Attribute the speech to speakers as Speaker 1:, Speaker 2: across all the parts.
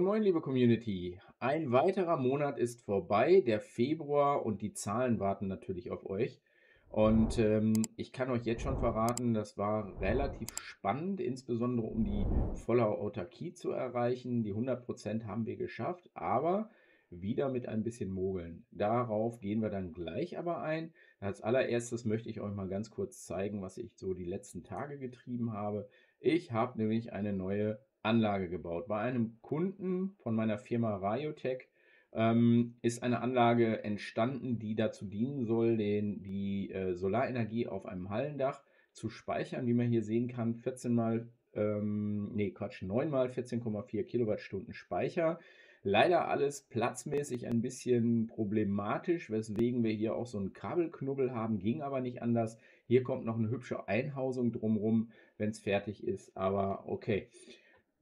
Speaker 1: Moin Moin, liebe Community. Ein weiterer Monat ist vorbei, der Februar, und die Zahlen warten natürlich auf euch. Und ähm, ich kann euch jetzt schon verraten, das war relativ spannend, insbesondere um die volle Autarkie zu erreichen. Die 100% haben wir geschafft, aber wieder mit ein bisschen Mogeln. Darauf gehen wir dann gleich aber ein. Als allererstes möchte ich euch mal ganz kurz zeigen, was ich so die letzten Tage getrieben habe. Ich habe nämlich eine neue Anlage gebaut. Bei einem Kunden von meiner Firma Rayotech ähm, ist eine Anlage entstanden, die dazu dienen soll, den, die äh, Solarenergie auf einem Hallendach zu speichern, wie man hier sehen kann. 14 mal, ähm, nee, Quatsch, 9 mal 14,4 Kilowattstunden Speicher. Leider alles platzmäßig ein bisschen problematisch, weswegen wir hier auch so einen Kabelknubbel haben, ging aber nicht anders. Hier kommt noch eine hübsche Einhausung drumrum, wenn es fertig ist, aber okay.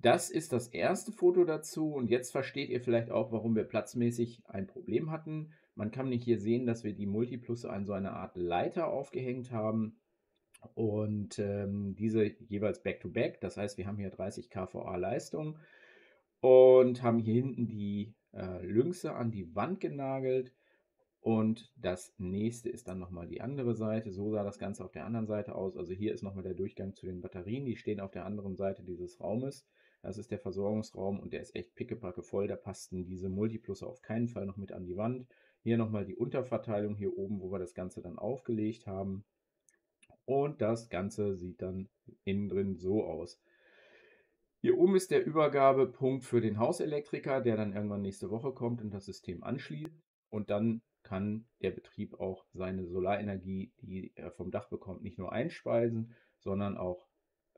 Speaker 1: Das ist das erste Foto dazu und jetzt versteht ihr vielleicht auch, warum wir platzmäßig ein Problem hatten. Man kann nicht hier sehen, dass wir die Multiplusse an so einer Art Leiter aufgehängt haben und ähm, diese jeweils back-to-back. -back. Das heißt, wir haben hier 30 kVA Leistung und haben hier hinten die äh, Lynxe an die Wand genagelt. Und das nächste ist dann nochmal die andere Seite. So sah das Ganze auf der anderen Seite aus. Also hier ist nochmal der Durchgang zu den Batterien. Die stehen auf der anderen Seite dieses Raumes. Das ist der Versorgungsraum und der ist echt pickepacke voll. Da passten diese Multiplusse auf keinen Fall noch mit an die Wand. Hier nochmal die Unterverteilung hier oben, wo wir das Ganze dann aufgelegt haben. Und das Ganze sieht dann innen drin so aus. Hier oben ist der Übergabepunkt für den Hauselektriker, der dann irgendwann nächste Woche kommt und das System anschließt. Und dann kann der Betrieb auch seine Solarenergie, die er vom Dach bekommt, nicht nur einspeisen, sondern auch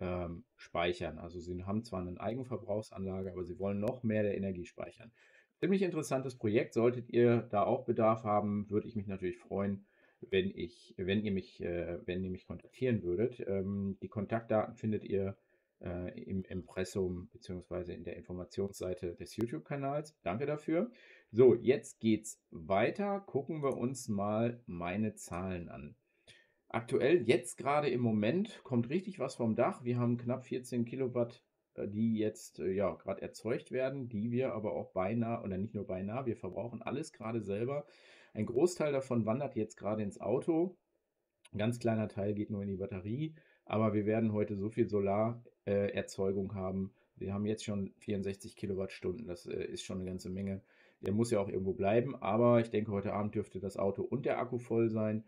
Speaker 1: ähm, speichern. Also sie haben zwar eine Eigenverbrauchsanlage, aber sie wollen noch mehr der Energie speichern. Ziemlich interessantes Projekt. Solltet ihr da auch Bedarf haben, würde ich mich natürlich freuen, wenn ich, wenn ihr mich, äh, wenn ihr mich kontaktieren würdet. Ähm, die Kontaktdaten findet ihr äh, im Impressum bzw. in der Informationsseite des YouTube-Kanals. Danke dafür. So, jetzt geht's weiter. Gucken wir uns mal meine Zahlen an. Aktuell, jetzt gerade im Moment, kommt richtig was vom Dach. Wir haben knapp 14 Kilowatt, äh, die jetzt äh, ja gerade erzeugt werden, die wir aber auch beinahe, oder nicht nur beinahe, wir verbrauchen alles gerade selber. Ein Großteil davon wandert jetzt gerade ins Auto. Ein ganz kleiner Teil geht nur in die Batterie. Aber wir werden heute so viel Solarerzeugung äh, haben. Wir haben jetzt schon 64 Kilowattstunden. Das äh, ist schon eine ganze Menge. Der muss ja auch irgendwo bleiben. Aber ich denke, heute Abend dürfte das Auto und der Akku voll sein.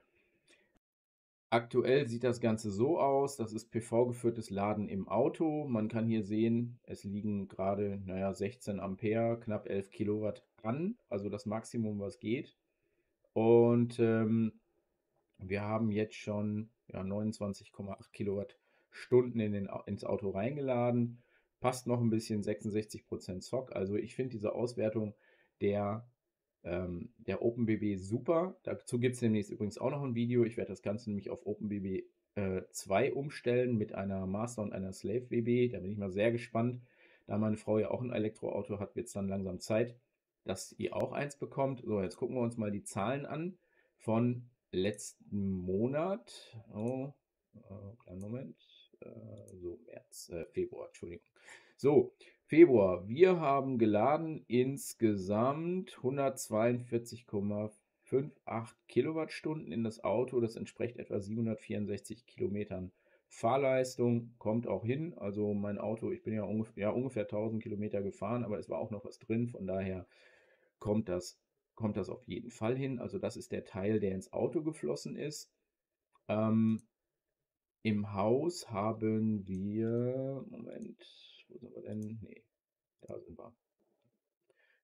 Speaker 1: Aktuell sieht das Ganze so aus, das ist PV-geführtes Laden im Auto. Man kann hier sehen, es liegen gerade, naja, 16 Ampere, knapp 11 Kilowatt an, also das Maximum, was geht. Und ähm, wir haben jetzt schon ja, 29,8 Kilowattstunden in den, ins Auto reingeladen. Passt noch ein bisschen 66% Zock. Also ich finde diese Auswertung der ähm, der OpenBB super. Dazu gibt es demnächst übrigens auch noch ein Video. Ich werde das Ganze nämlich auf OpenBB äh, 2 umstellen mit einer Master und einer Slave WB. Da bin ich mal sehr gespannt. Da meine Frau ja auch ein Elektroauto hat, wird es dann langsam Zeit, dass ihr auch eins bekommt. So, jetzt gucken wir uns mal die Zahlen an von letzten Monat. Oh, äh, kleinen Moment. Äh, so, März, äh, Februar, Entschuldigung. So, Februar. Wir haben geladen insgesamt 142,58 Kilowattstunden in das Auto. Das entspricht etwa 764 Kilometern Fahrleistung. Kommt auch hin. Also mein Auto, ich bin ja, ungef ja ungefähr 1000 Kilometer gefahren, aber es war auch noch was drin. Von daher kommt das, kommt das auf jeden Fall hin. Also das ist der Teil, der ins Auto geflossen ist. Ähm, Im Haus haben wir, Moment, wo sind wir denn? Nee, da sind wir.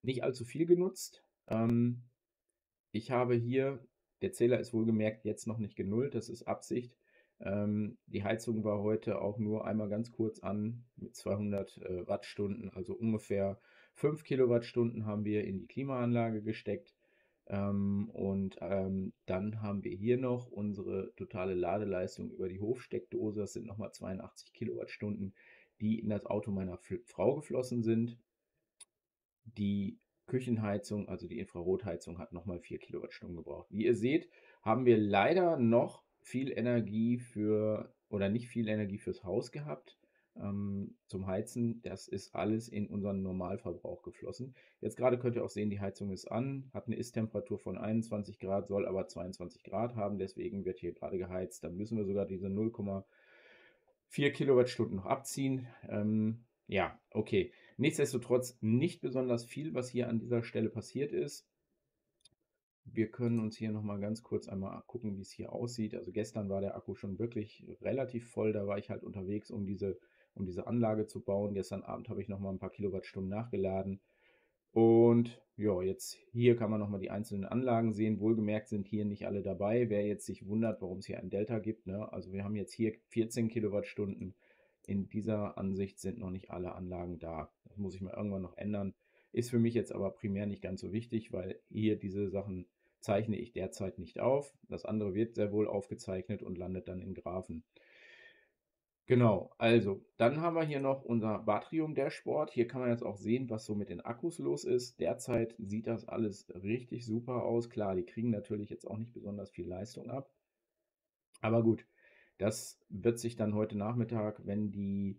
Speaker 1: Nicht allzu viel genutzt. Ähm, ich habe hier, der Zähler ist wohlgemerkt jetzt noch nicht genullt, das ist Absicht. Ähm, die Heizung war heute auch nur einmal ganz kurz an mit 200 äh, Wattstunden, also ungefähr 5 Kilowattstunden haben wir in die Klimaanlage gesteckt. Ähm, und ähm, dann haben wir hier noch unsere totale Ladeleistung über die Hofsteckdose. Das sind nochmal 82 Kilowattstunden die in das Auto meiner Frau geflossen sind. Die Küchenheizung, also die Infrarotheizung, hat nochmal 4 Kilowattstunden gebraucht. Wie ihr seht, haben wir leider noch viel Energie für oder nicht viel Energie fürs Haus gehabt. ähm, zum Heizen, das ist alles in unseren Normalverbrauch geflossen. Jetzt gerade könnt ihr auch sehen, die Heizung ist an, hat eine Ist-Temperatur von 21 Grad, soll aber 22 Grad haben, deswegen wird hier gerade geheizt. Dann müssen wir sogar diese 0,4 Kilowattstunden noch abziehen. Ähm, ja, okay. Nichtsdestotrotz nicht besonders viel, was hier an dieser Stelle passiert ist. Wir können uns hier nochmal ganz kurz einmal gucken, wie es hier aussieht. Also gestern war der Akku schon wirklich relativ voll. Da war ich halt unterwegs, um diese, um diese Anlage zu bauen. Gestern Abend habe ich nochmal ein paar Kilowattstunden nachgeladen. Und ja, jetzt hier kann man nochmal die einzelnen Anlagen sehen. Wohlgemerkt sind hier nicht alle dabei. Wer jetzt sich wundert, warum es hier ein Delta gibt. Ne? Also wir haben jetzt hier 14 Kilowattstunden. In dieser Ansicht sind noch nicht alle Anlagen da. Das muss ich mal irgendwann noch ändern. Ist für mich jetzt aber primär nicht ganz so wichtig, weil hier diese Sachen zeichne ich derzeit nicht auf. Das andere wird sehr wohl aufgezeichnet und landet dann in Graphen. Genau, also dann haben wir hier noch unser Batrium-Dashboard. Hier kann man jetzt auch sehen, was so mit den Akkus los ist. Derzeit sieht das alles richtig super aus. Klar, die kriegen natürlich jetzt auch nicht besonders viel Leistung ab. Aber gut, das wird sich dann heute Nachmittag, wenn, die,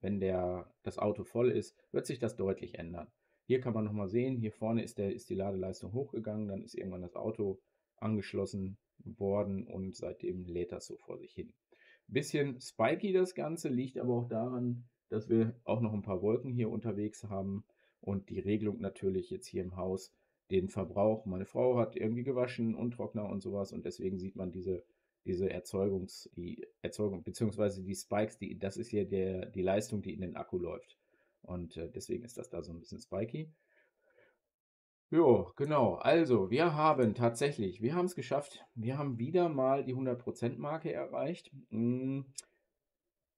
Speaker 1: wenn der, das Auto voll ist, wird sich das deutlich ändern. Hier kann man nochmal sehen, hier vorne ist, der, ist die Ladeleistung hochgegangen, dann ist irgendwann das Auto angeschlossen worden und seitdem lädt das so vor sich hin. Bisschen spiky das Ganze, liegt aber auch daran, dass wir auch noch ein paar Wolken hier unterwegs haben und die Regelung natürlich jetzt hier im Haus den Verbrauch. Meine Frau hat irgendwie gewaschen und Trockner und sowas und deswegen sieht man diese, diese Erzeugungs, die Erzeugung, beziehungsweise die Spikes, die, das ist hier der, die Leistung, die in den Akku läuft. Und äh, deswegen ist das da so ein bisschen spiky. Jo, genau. Also, wir haben tatsächlich, wir haben es geschafft. Wir haben wieder mal die 100%-Marke erreicht. Hm.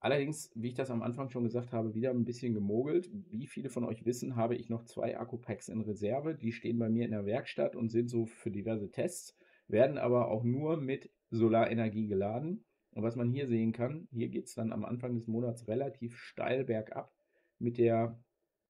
Speaker 1: Allerdings, wie ich das am Anfang schon gesagt habe, wieder ein bisschen gemogelt. Wie viele von euch wissen, habe ich noch zwei Akku-Packs in Reserve. Die stehen bei mir in der Werkstatt und sind so für diverse Tests, werden aber auch nur mit Solarenergie geladen. Und was man hier sehen kann, hier geht es dann am Anfang des Monats relativ steil bergab mit der,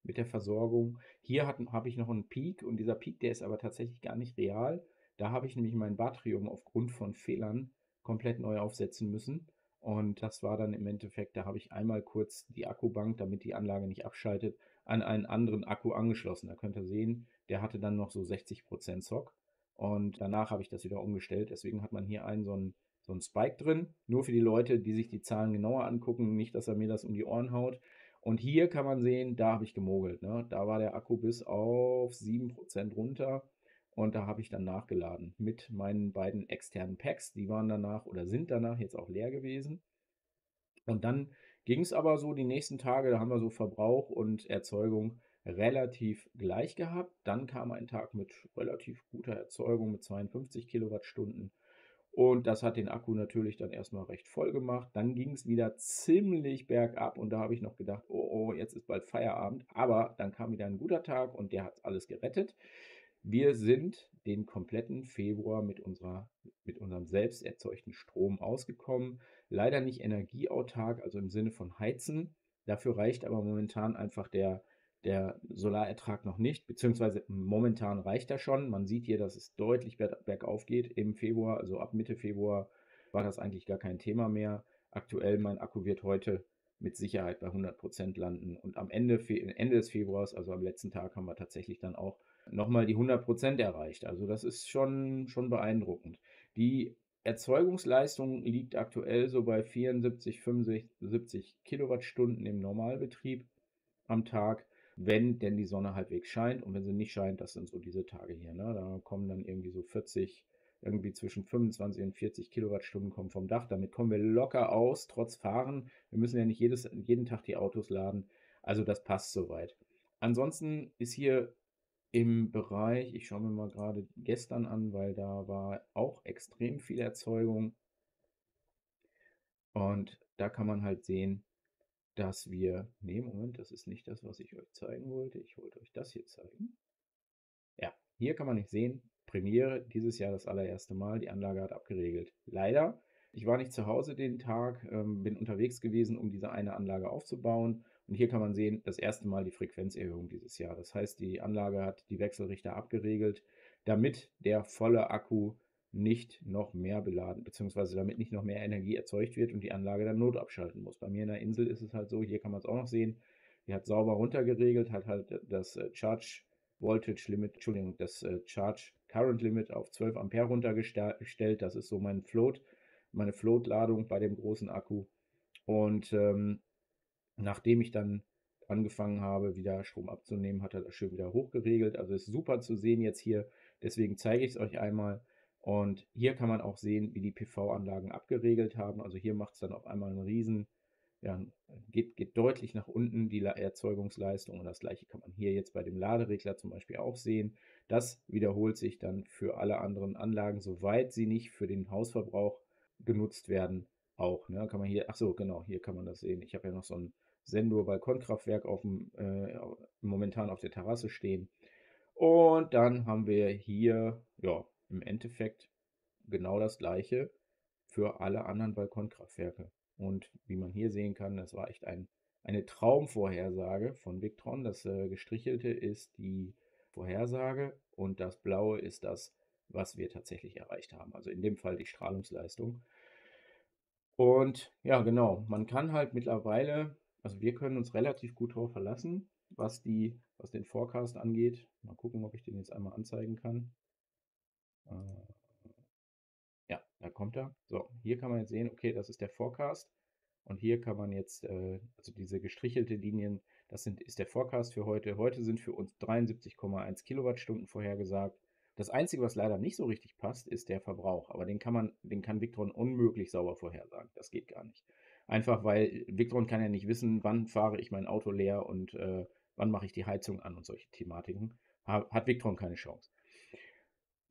Speaker 1: mit der Versorgung. Hier habe ich noch einen Peak und dieser Peak, der ist aber tatsächlich gar nicht real. Da habe ich nämlich mein Batrium aufgrund von Fehlern komplett neu aufsetzen müssen. Und das war dann im Endeffekt, da habe ich einmal kurz die Akkubank, damit die Anlage nicht abschaltet, an einen anderen Akku angeschlossen. Da könnt ihr sehen, der hatte dann noch so 60% Zock. Und danach habe ich das wieder umgestellt. Deswegen hat man hier einen so einen, so einen Spike drin. Nur für die Leute, die sich die Zahlen genauer angucken, nicht, dass er mir das um die Ohren haut. Und hier kann man sehen, da habe ich gemogelt. Ne? Da war der Akku bis auf 7% runter. Und da habe ich dann nachgeladen mit meinen beiden externen Packs. Die waren danach oder sind danach jetzt auch leer gewesen. Und dann ging es aber so die nächsten Tage, da haben wir so Verbrauch und Erzeugung relativ gleich gehabt. Dann kam ein Tag mit relativ guter Erzeugung mit 52 Kilowattstunden. Und das hat den Akku natürlich dann erstmal recht voll gemacht. Dann ging es wieder ziemlich bergab und da habe ich noch gedacht, oh, oh, jetzt ist bald Feierabend. Aber dann kam wieder ein guter Tag und der hat alles gerettet. Wir sind den kompletten Februar mit, unserer, mit unserem selbst erzeugten Strom ausgekommen. Leider nicht energieautark, also im Sinne von Heizen. Dafür reicht aber momentan einfach der der Solarertrag noch nicht, beziehungsweise momentan reicht er schon. Man sieht hier, dass es deutlich bergauf geht im Februar, also ab Mitte Februar war das eigentlich gar kein Thema mehr. Aktuell, mein Akku wird heute mit Sicherheit bei 100% landen und am Ende, Ende des Februars, also am letzten Tag, haben wir tatsächlich dann auch nochmal die 100% erreicht. Also das ist schon, schon beeindruckend. Die Erzeugungsleistung liegt aktuell so bei 74, 75 Kilowattstunden im Normalbetrieb am Tag wenn denn die Sonne halbwegs scheint. Und wenn sie nicht scheint, das sind so diese Tage hier. Ne? Da kommen dann irgendwie so 40, irgendwie zwischen 25 und 40 Kilowattstunden kommen vom Dach. Damit kommen wir locker aus, trotz Fahren. Wir müssen ja nicht jedes, jeden Tag die Autos laden. Also das passt soweit. Ansonsten ist hier im Bereich, ich schaue mir mal gerade gestern an, weil da war auch extrem viel Erzeugung. Und da kann man halt sehen, dass wir, nee, Moment, das ist nicht das, was ich euch zeigen wollte. Ich wollte euch das hier zeigen. Ja, hier kann man nicht sehen, Premiere, dieses Jahr das allererste Mal, die Anlage hat abgeregelt. Leider, ich war nicht zu Hause den Tag, ähm, bin unterwegs gewesen, um diese eine Anlage aufzubauen. Und hier kann man sehen, das erste Mal die Frequenzerhöhung dieses Jahr. Das heißt, die Anlage hat die Wechselrichter abgeregelt, damit der volle Akku nicht noch mehr beladen, beziehungsweise damit nicht noch mehr Energie erzeugt wird und die Anlage dann Not abschalten muss. Bei mir in der Insel ist es halt so, hier kann man es auch noch sehen, die hat sauber runtergeregelt, hat halt das äh, Charge Voltage Limit, Entschuldigung, das äh, Charge Current Limit auf 12 Ampere runtergestellt. Das ist so mein Float, meine Float-Ladung bei dem großen Akku. Und ähm, nachdem ich dann angefangen habe, wieder Strom abzunehmen, hat er das schön wieder hochgeregelt. Also ist super zu sehen jetzt hier. Deswegen zeige ich es euch einmal. Und hier kann man auch sehen, wie die PV-Anlagen abgeregelt haben. Also hier macht es dann auf einmal einen riesen, ja, geht, geht deutlich nach unten die Erzeugungsleistung. Und das gleiche kann man hier jetzt bei dem Laderegler zum Beispiel auch sehen. Das wiederholt sich dann für alle anderen Anlagen, soweit sie nicht für den Hausverbrauch genutzt werden, auch. Ne? Kann man hier, ach so, genau, hier kann man das sehen. Ich habe ja noch so ein Sendor Balkonkraftwerk auf dem, äh, momentan auf der Terrasse stehen. Und dann haben wir hier, ja, Endeffekt genau das gleiche für alle anderen Balkonkraftwerke. Und wie man hier sehen kann, das war echt ein, eine Traumvorhersage von Victron. Das äh, gestrichelte ist die Vorhersage und das blaue ist das, was wir tatsächlich erreicht haben. Also in dem Fall die Strahlungsleistung. Und ja, genau, man kann halt mittlerweile, also wir können uns relativ gut darauf verlassen, was, die, was den Forecast angeht. Mal gucken, ob ich den jetzt einmal anzeigen kann. Äh, ja, da kommt er. So, hier kann man jetzt sehen, okay, das ist der Forecast. Und hier kann man jetzt, äh, also diese gestrichelte Linien, das sind, ist der Forecast für heute. Heute sind für uns 73,1 Kilowattstunden vorhergesagt. Das Einzige, was leider nicht so richtig passt, ist der Verbrauch. Aber den kann man, den kann Victron unmöglich sauber vorhersagen. Das geht gar nicht. Einfach weil Victron kann ja nicht wissen, wann fahre ich mein Auto leer und äh, wann mache ich die Heizung an und solche Thematiken. Hat Victron keine Chance.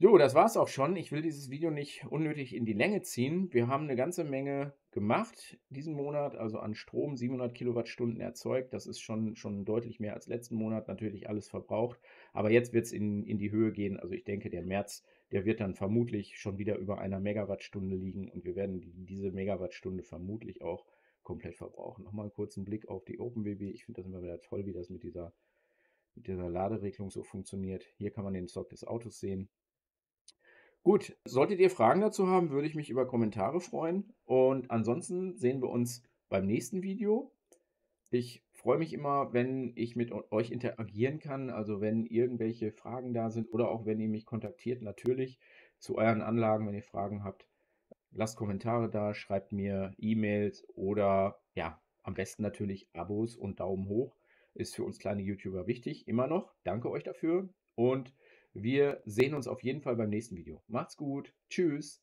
Speaker 1: So, das war's auch schon. Ich will dieses Video nicht unnötig in die Länge ziehen. Wir haben eine ganze Menge gemacht diesen Monat, also an Strom 700 Kilowattstunden erzeugt. Das ist schon, schon deutlich mehr als letzten Monat, natürlich alles verbraucht. Aber jetzt wird es in, in die Höhe gehen. Also ich denke, der März, der wird dann vermutlich schon wieder über einer Megawattstunde liegen und wir werden die, diese Megawattstunde vermutlich auch komplett verbrauchen. Nochmal einen kurzen Blick auf die OpenWB. Ich finde das immer wieder toll, wie das mit dieser, mit dieser Laderegelung so funktioniert. Hier kann man den Stock des Autos sehen. Gut, solltet ihr Fragen dazu haben, würde ich mich über Kommentare freuen. Und ansonsten sehen wir uns beim nächsten Video. Ich freue mich immer, wenn ich mit euch interagieren kann. Also wenn irgendwelche Fragen da sind oder auch wenn ihr mich kontaktiert, natürlich zu euren Anlagen, wenn ihr Fragen habt. Lasst Kommentare da, schreibt mir E-Mails oder ja, am besten natürlich Abos und Daumen hoch. Ist für uns kleine YouTuber wichtig, immer noch. Danke euch dafür und wir sehen uns auf jeden Fall beim nächsten Video. Macht's gut. Tschüss.